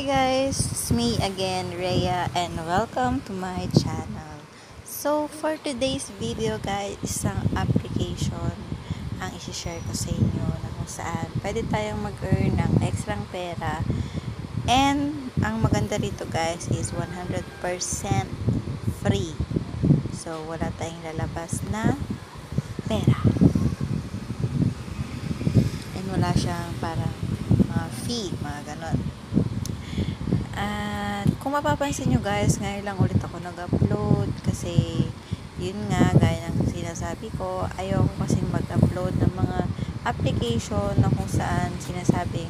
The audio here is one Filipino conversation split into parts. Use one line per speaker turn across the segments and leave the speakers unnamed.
Hi guys! It's me again, Rhea, and welcome to my channel. So, for today's video guys, isang application ang isi-share ko sa inyo na kung saan pwede tayong mag-earn ng extrang pera. And, ang maganda rito guys is 100% free. So, wala tayong lalabas na pera. And wala siyang parang mga fee, mga ganon. At kung mapapansin nyo guys, ngayon lang ulit ako nag-upload kasi yun nga, gaya ng sinasabi ko, ayoko kasing mag-upload ng mga application na kung saan sinasabing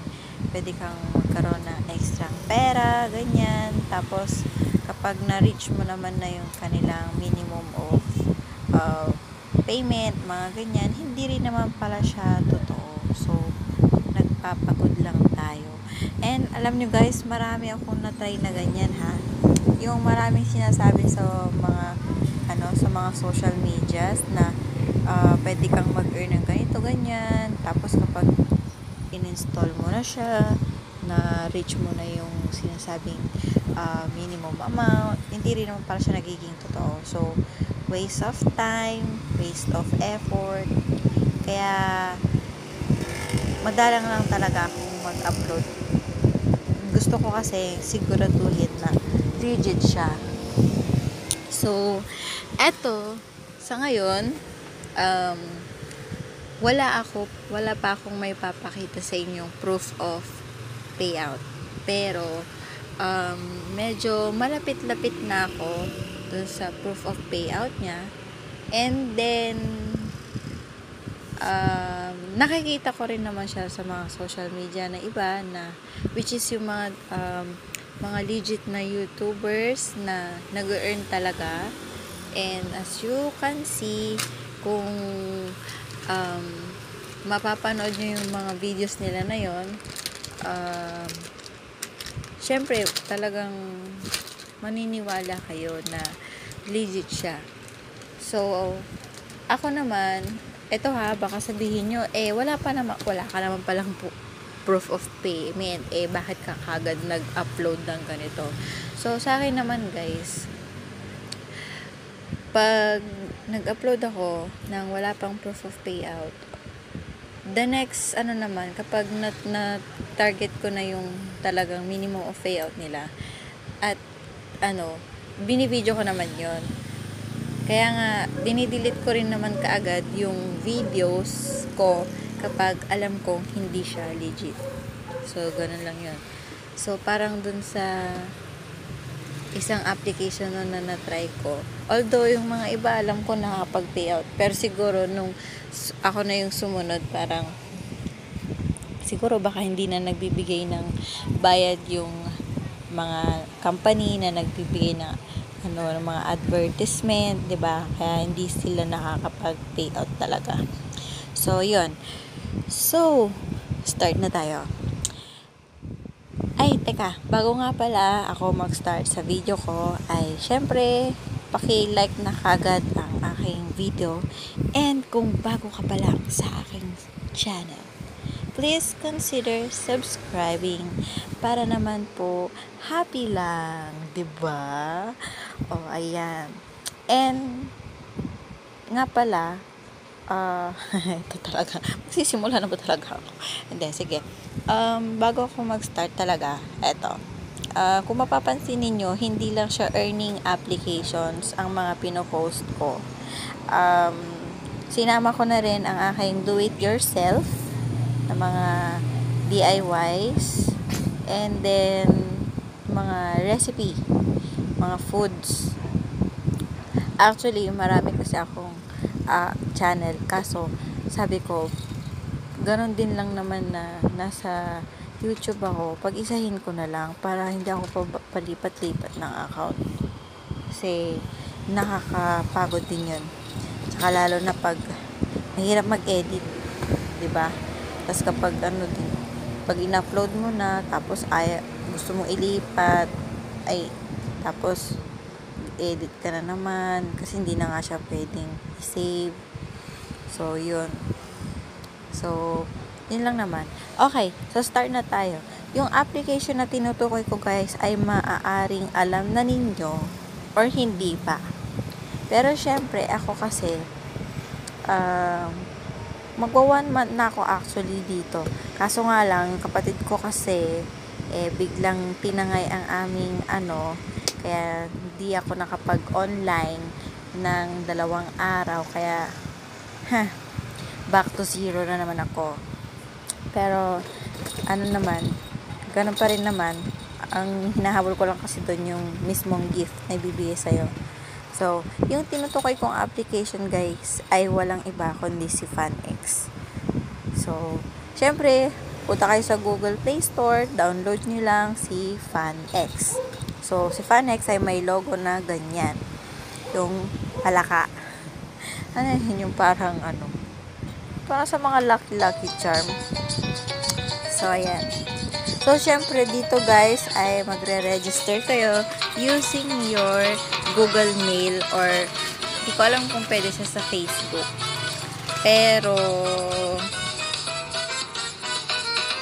pwede kang magkaroon ng extra pera, ganyan. Tapos, kapag na-reach mo naman na yung kanilang minimum of uh, payment, mga ganyan, hindi rin naman pala siya totoo. So, nagpapagod lang tayo. And alam nyo guys, marami akong na-try na ganyan ha. Yung maraming sinasabi sa mga ano sa mga social medias na uh, pwede kang mag-earn ng ganito ganyan. Tapos kapag in-install mo na siya, na reach mo na yung sinasabing uh, minimum amount, hindi rin naman pala siya nagiging totoo. So, waste of time, waste of effort. Kaya, madalang lang talaga akong mag-upload. Gusto ko kasi siguraduhin na rigid siya. So, eto, sa ngayon, um, wala ako, wala pa akong may papakita sa inyong proof of payout. Pero, um, medyo malapit-lapit na ako dun sa proof of payout niya. And then, um, nakikita ko rin naman siya sa mga social media na iba na which is yung mga um, mga legit na YouTubers na nag-earn talaga. And as you can see kung um, mapapanood nyo yung mga videos nila na yon um, syempre talagang maniniwala kayo na legit siya. So ako naman eto ha, baka sabihin nyo, eh, wala pa naman, wala ka naman palang proof of payment, eh, bakit ka kagad nag-upload ng ganito? So, sa akin naman, guys, pag nag-upload ako ng wala pang proof of payout, the next, ano naman, kapag na, na target ko na yung talagang minimum of payout nila, at, ano, binivideo ko naman yon kaya nga, dinidelete ko rin naman kaagad yung videos ko kapag alam kong hindi siya legit. So, ganun lang yun. So, parang dun sa isang application na na-try ko. Although, yung mga iba, alam ko nakapag-payout. Pero siguro, nung ako na yung sumunod, parang siguro baka hindi na nagbibigay ng bayad yung mga company na nagbibigay ng ano, ng mga advertisement, 'di ba? Kaya hindi sila nakakapag-pay out talaga. So, 'yun. So, start na tayo. Ay, teka, bago nga pala ako mag-start sa video ko, ay syempre, paki-like na kagad ang aking video. And kung bago ka pa lang sa aking channel, please consider subscribing para naman po happy lang, 'di ba? Oh, ayan. And nga pala, uh, ito talaga, magsisimula na ba talaga ako? Hindi, sige. Um, bago ako mag-start talaga, eto. Uh, kung mapapansin ninyo, hindi lang siya earning applications ang mga pinopost ko. Um, sinama ko na rin ang aking do-it-yourself na mga DIYs and then mga recipe mga foods. Actually marami kasi akong uh, channel. Kaso sabi ko ganon din lang naman na nasa YouTube ako. Pag isahin ko na lang para hindi ako palipat-lipat ng account. Kasi nakakapagod din yun. Saka lalo na pag mahirap mag-edit di ba tapos kapag ano din pag in-upload mo na tapos ay gusto mong ilipat ay tapos, edit ka na naman. Kasi hindi na nga siya pwedeng save. So, yun. So, yun lang naman. Okay, so start na tayo. yung application na tinutukoy ko guys ay maaaring alam na ninyo or hindi pa. Pero syempre, ako kasi, um, magwa one month na ako actually dito. Kaso nga lang, kapatid ko kasi, eh, biglang tinangay ang aming ano, kaya hindi ako nakapag-online ng dalawang araw. Kaya, ha, back to zero na naman ako. Pero, ano naman, ganun pa rin naman. Ang hinahabol ko lang kasi doon yung mismong gift na ibibigay sa'yo. So, yung tinutukoy kong application guys ay walang iba kundi si FanX. So, syempre, punta kayo sa Google Play Store, download nyo lang si FanX. So, si FanX ay may logo na ganyan. Yung palaka. Ano yun yung parang ano, para sa mga lucky lucky charm. So, ayan. So, syempre dito guys ay magre-register kayo using your Google Mail or hindi ko alam kung pwede siya sa Facebook. Pero,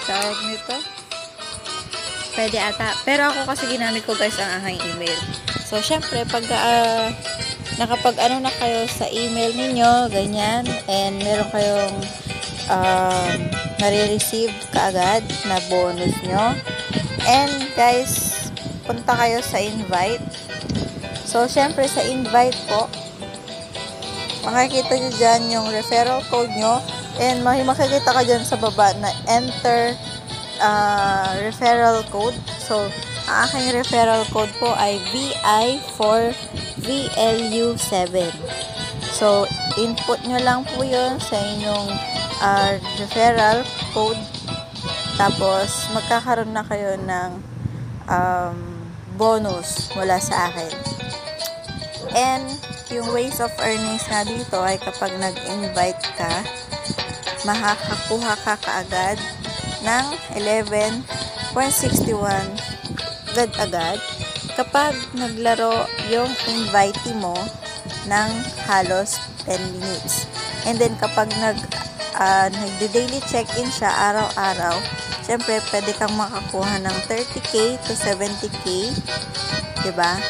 tawag nito? Pwede ata. Pero ako kasi ginamit ko guys ang aking email. So, syempre, pag uh, nakapag ano na kayo sa email ninyo, ganyan, and meron kayong um, nare-receive kaagad na bonus nyo. And guys, punta kayo sa invite. So, syempre sa invite po, makikita nyo dyan yung referral code nyo. And makikita ka dyan sa baba na enter uh, referral code. So, ang aking referral code po ay VI4VLU7. So, input nyo lang po yun sa inyong uh, referral code. Tapos, magkakaroon na kayo ng um, bonus mula sa akin. And, yung ways of earnings na dito ay kapag nag-invite ka, makakakuha ka kaagad ng 11.61 agad-agad kapag naglaro yung invitee mo ng halos 10 minutes. And then kapag nag uh, nagde-daily check-in siya araw-araw, syempre pwede kang makakuha ng 30k to 70k, 'di ba?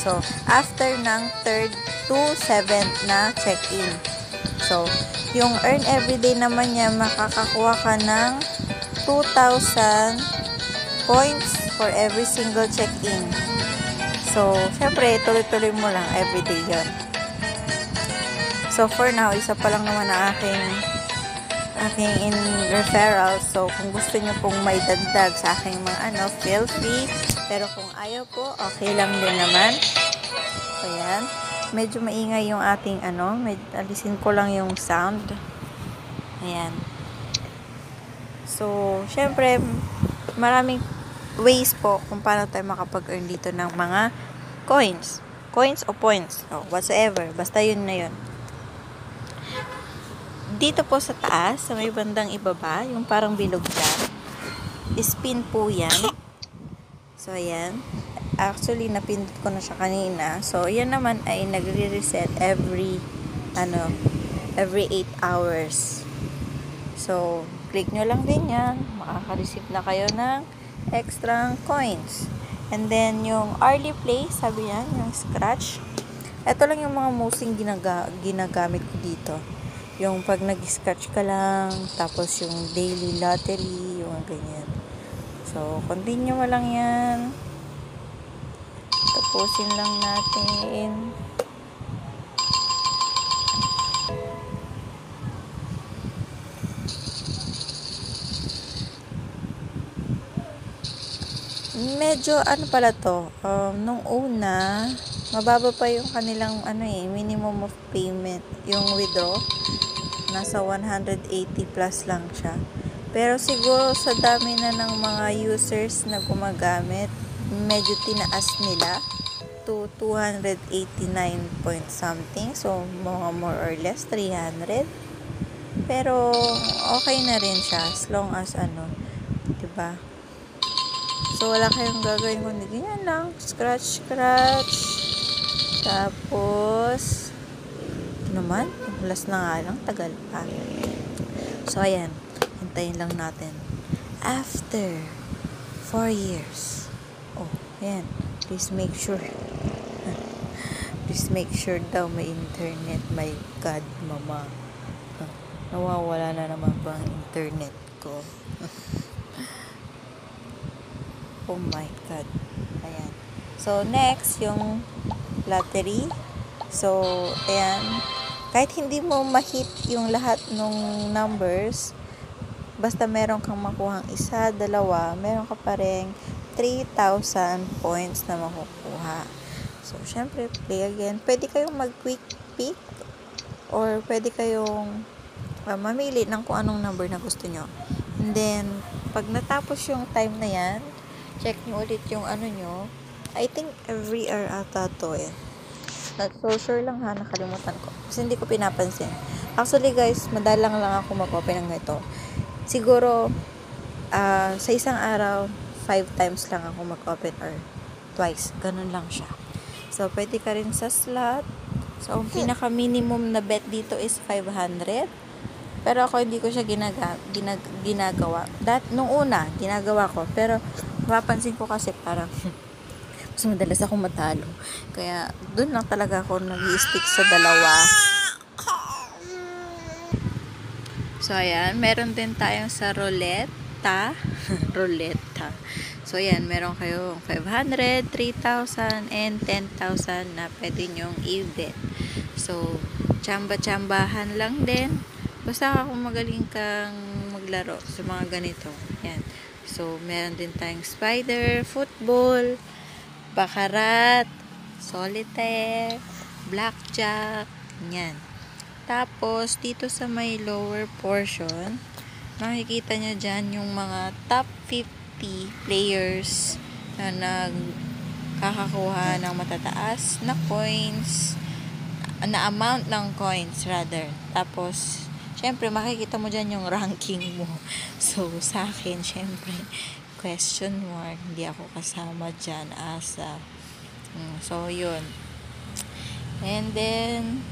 So, after ng third to seventh na check-in. So, yung earn everyday naman niya, makakakuha ka ng 2,000 points for every single check-in. So, syempre, tuloy-tuloy mo lang everyday yon. So, for now, isa pa lang naman ang aking aking in referral. So, kung gusto nyo pong may dagdag sa aking mga ano, feel free. Pero kung ayaw po, okay lang din naman. So, yan. Medyo maingay yung ating ano. Med alisin ko lang yung sound. Ayan. So, syempre, maraming ways po kung paano tayo makapag-earn dito ng mga coins. Coins o points. O, whatsoever. Basta yun na yun dito po sa taas, sa may bandang ibaba, yung parang bilog siya, spin po yan. So, ayan. Actually, napindot ko na siya kanina. So, yan naman ay nagre-reset every, ano, every 8 hours. So, click nyo lang din yan. Makaka-receive na kayo ng extra coins. And then, yung early play, sabi yan, yung scratch. Ito lang yung mga mostly ginaga ginagamit ko dito yung pag nag-scratch ka lang, tapos yung daily lottery, yung ganyan. So, continue mo lang yan. Tapusin lang natin. Medyo, ano pala to, um, nung una, mababa pa yung kanilang ano eh, minimum of payment, yung withdraw. Nasa 180 plus lang siya. Pero siguro sa dami na ng mga users na gumagamit, medyo tinaas nila to 289 point something. So, mga more or less 300. Pero, okay na rin siya as long as ano, ba? So, wala kayong gagawin kundi ganyan lang. Scratch, scratch. Tapos, naman, last na nga lang, tagal pa. So, ayan, hintayin lang natin. After 4 years. Oh, ayan. Please make sure. Please make sure daw may internet. My God, mama. Huh. Nawawala na naman ba ang internet ko? oh my God. Ayan. So, next, yung lottery. So, ayan. Kahit hindi mo ma-hit yung lahat ng numbers, basta meron kang makuhang isa, dalawa, meron ka pa rin 3,000 points na makukuha. So, syempre, play again. Pwede kayong mag-quick pick or pwede kayong uh, mamili ng kung anong number na gusto nyo. And then, pag natapos yung time na yan, check nyo ulit yung ano nyo. I think every hour ata to eh. So sure lang ha, nakalimutan ko. Kasi hindi ko pinapansin. Actually guys, madalang lang ako mag-open ng ito. Siguro, uh, sa isang araw, five times lang ako mag-open or twice. Ganun lang siya. So, pwede ka rin sa slot. So, ang pinaka-minimum na bet dito is 500. Pero ako hindi ko siya ginaga, ginag, ginagawa. Dat, nung una, ginagawa ko. Pero, mapapansin ko kasi parang mas madalas ako matalo. Kaya, dun lang talaga ako nag-stick sa dalawa. So, ayan. Meron din tayong sa roleta. roleta. So, ayan. Meron kayong 500, 3,000, and 10,000 na pwede nyong i-bet. So, tsamba-tsambahan lang din. Basta kung magaling kang maglaro sa mga ganito. Ayan. So, meron din tayong spider, football, bakarat, solitaire, blackjack, yan. Tapos, dito sa may lower portion, makikita nyo dyan yung mga top 50 players na nagkakakuha ng matataas na coins, na amount ng coins rather. Tapos, syempre, makikita mo dyan yung ranking mo. So, sa akin, syempre, question mark, hindi ako kasama dyan asa. Mm, so, yun. And then,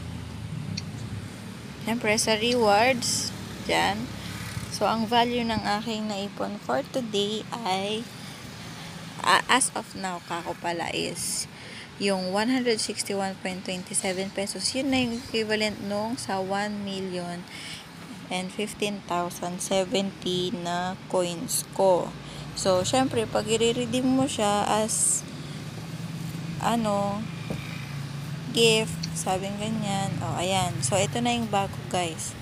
syempre, sa rewards, dyan. So, ang value ng aking naipon for today ay, uh, as of now, kako pala is, yung 161.27 pesos, yun na yung equivalent nung sa 1 million and 15,070 na coins ko. So, syempre, pag i-redeem mo siya as ano, gift, sabing ganyan. O, oh, ayan. So, ito na yung bago, guys.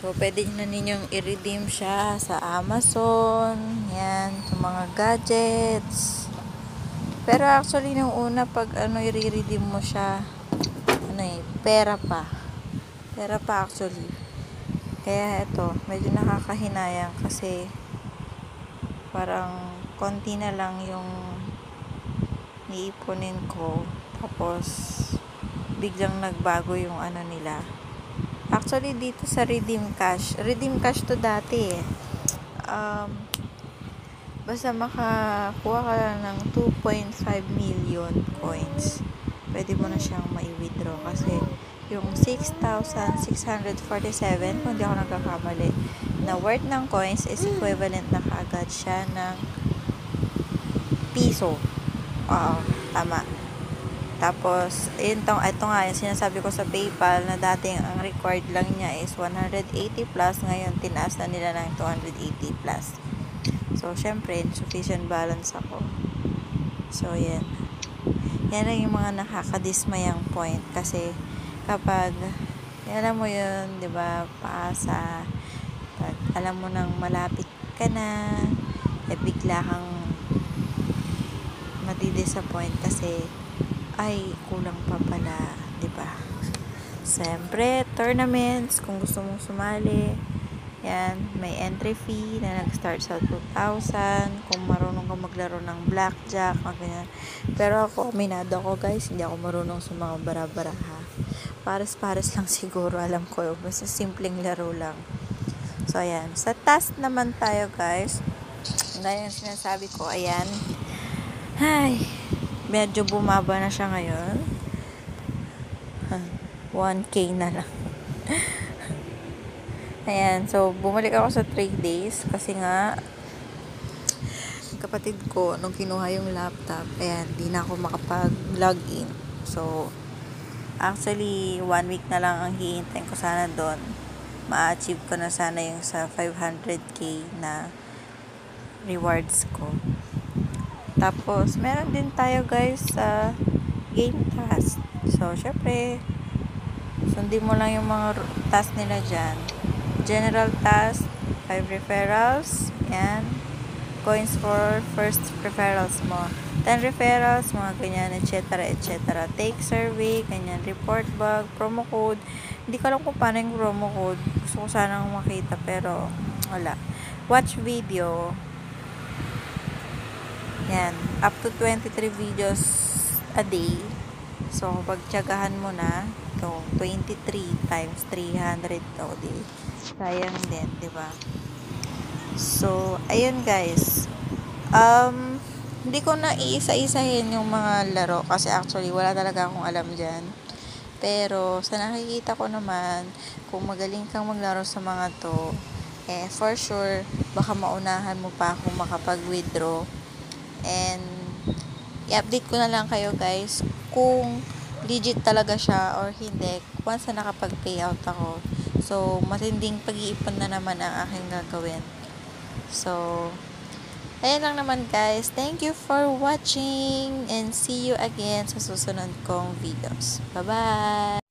So, pwede na ninyong i-redeem siya sa Amazon. Yan, sa mga gadgets. Pero actually, nung una, pag ano, i-redeem mo siya, ano eh, pera pa Pera pa actually. Kaya ito, medyo nakakahinayang kasi parang konti na lang yung iipunin ko. Tapos, biglang nagbago yung ano nila. Actually, dito sa Redeem Cash, Redeem Cash to dati eh. Um, basta makakuha ka lang ng 2.5 million coins, pwede mo na siyang mai-withdraw kasi yung 6,647 kung di ako nagkakamali na worth ng coins is equivalent na kaagad siya ng piso. Oo tama. Tapos yun tong, ito nga yung sinasabi ko sa PayPal na dating ang required lang niya is 180 plus ngayon tinaas na nila ng 280 plus. So syempre insufficient balance ako. So yan yan lang yung mga nakakadismayang point kasi kapag alam mo yun, 'di ba? Paasa pag alam mo nang malapit ka na, eh bigla kang madi-disappoint kasi ay kulang pa pala, 'di ba? Siyempre, tournaments kung gusto mong sumali, yan, may entry fee na nag-start sa 2,000 kung marunong ka maglaro ng blackjack, mga Pero ako, aminado ako guys, hindi ako marunong sa mga bara-bara ha pares-pares lang siguro alam ko. Basta simpleng laro lang. So ayan. Sa task naman tayo guys. Gaya yung sinasabi ko ayan. Ay medyo bumaba na siya ngayon. 1k na lang ayan so bumalik ako sa 3 days kasi nga kapatid ko nung kinuha yung laptop. Ayan, di na ako makapag-login. So, actually, one week na lang ang hihintayin ko sana doon. Ma-achieve ko na sana yung sa 500k na rewards ko. Tapos, meron din tayo guys sa game task. So, syempre, sundin mo lang yung mga task nila dyan. General task, 5 referrals, yan. Coins for first referrals mo. 10 referrals, mga ganyan, etc. etc. Take survey, ganyan, report bug, promo code. Hindi ko alam kung paano yung promo code. Gusto ko sanang makita, pero wala. Watch video. Yan. Up to 23 videos a day. So, pagtiyagahan mo na, ito, 23 times 300 to, di, sayang din, di ba? So, ayun guys. Um, hindi ko na iisa-isahin yung mga laro kasi actually wala talaga akong alam dyan. Pero sa nakikita ko naman, kung magaling kang maglaro sa mga to, eh for sure, baka maunahan mo pa akong makapag-withdraw. And i-update ko na lang kayo guys kung legit talaga siya or hindi once na nakapag-payout ako. So, matinding pag-iipon na naman ang aking gagawin. So, Ayan lang naman guys. Thank you for watching and see you again sa susunod kong videos. Bye-bye!